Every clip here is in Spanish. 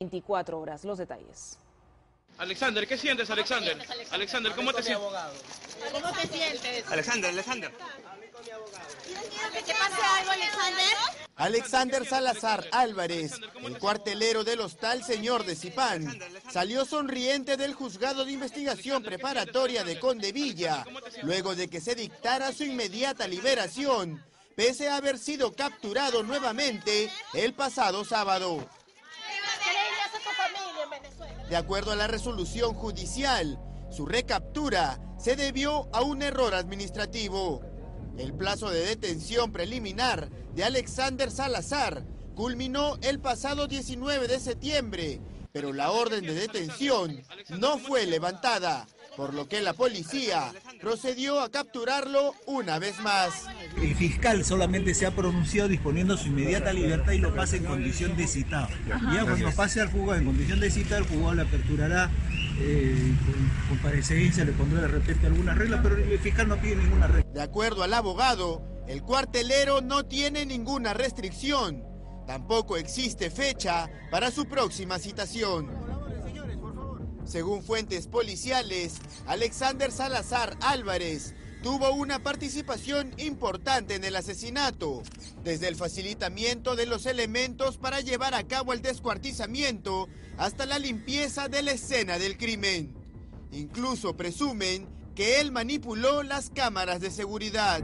24 horas. Los detalles. Alexander, ¿qué sientes, Alexander? Alexander, ¿cómo te sientes? ¿Cómo te sientes? Alexander, Alexander. ¿Que te pase algo, Alexander? Alexander Salazar Álvarez, el cuartelero del hostal Señor de Zipán, salió sonriente del juzgado de investigación preparatoria de Condevilla, luego de que se dictara su inmediata liberación, pese a haber sido capturado nuevamente el pasado sábado. De acuerdo a la resolución judicial, su recaptura se debió a un error administrativo. El plazo de detención preliminar de Alexander Salazar culminó el pasado 19 de septiembre, pero la orden de detención no fue levantada, por lo que la policía procedió a capturarlo una vez más. El fiscal solamente se ha pronunciado disponiendo su inmediata libertad y lo pasa en condición de citado. Ya cuando pase al juzgado en condición de citado, el juzgado le aperturará eh, con comparecencia, le pondrá de repente algunas reglas, pero el fiscal no pide ninguna regla. De acuerdo al abogado, el cuartelero no tiene ninguna restricción. Tampoco existe fecha para su próxima citación. Según fuentes policiales, Alexander Salazar Álvarez tuvo una participación importante en el asesinato, desde el facilitamiento de los elementos para llevar a cabo el descuartizamiento hasta la limpieza de la escena del crimen. Incluso presumen que él manipuló las cámaras de seguridad.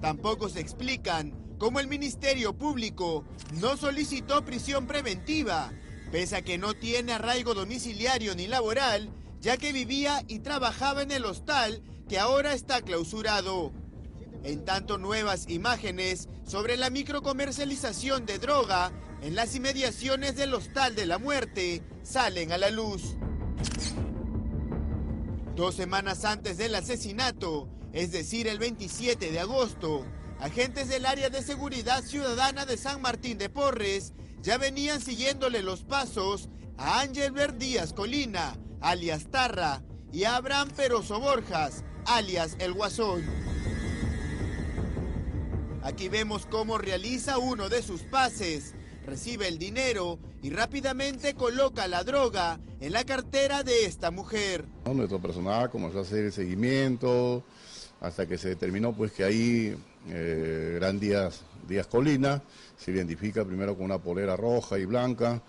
Tampoco se explican cómo el Ministerio Público no solicitó prisión preventiva pese a que no tiene arraigo domiciliario ni laboral, ya que vivía y trabajaba en el hostal que ahora está clausurado. En tanto, nuevas imágenes sobre la microcomercialización de droga en las inmediaciones del hostal de la muerte salen a la luz. Dos semanas antes del asesinato, es decir, el 27 de agosto, agentes del área de seguridad ciudadana de San Martín de Porres ya venían siguiéndole los pasos a Ángel Díaz Colina, alias Tarra, y a Abraham Peroso Borjas, alias El Guasón. Aquí vemos cómo realiza uno de sus pases, recibe el dinero y rápidamente coloca la droga en la cartera de esta mujer. Nuestro personal comenzó a hacer el seguimiento hasta que se determinó pues que ahí eh, Gran Díaz, Díaz Colina se identifica primero con una polera roja y blanca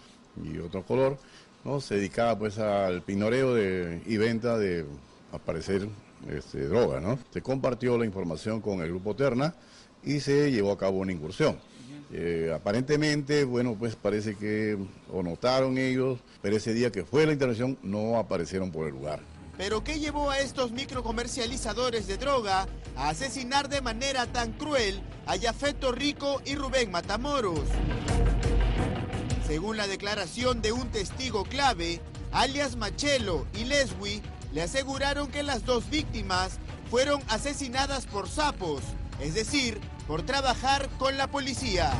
y otro color, ¿no? Se dedicaba pues al pinoreo de, y venta de aparecer este, droga, ¿no? Se compartió la información con el grupo Terna y se llevó a cabo una incursión. Eh, aparentemente, bueno, pues parece que o notaron ellos, pero ese día que fue la intervención no aparecieron por el lugar. ¿Pero qué llevó a estos microcomercializadores de droga a asesinar de manera tan cruel a Yafeto Rico y Rubén Matamoros? Según la declaración de un testigo clave, alias Machelo y Leswi le aseguraron que las dos víctimas fueron asesinadas por sapos, es decir, por trabajar con la policía.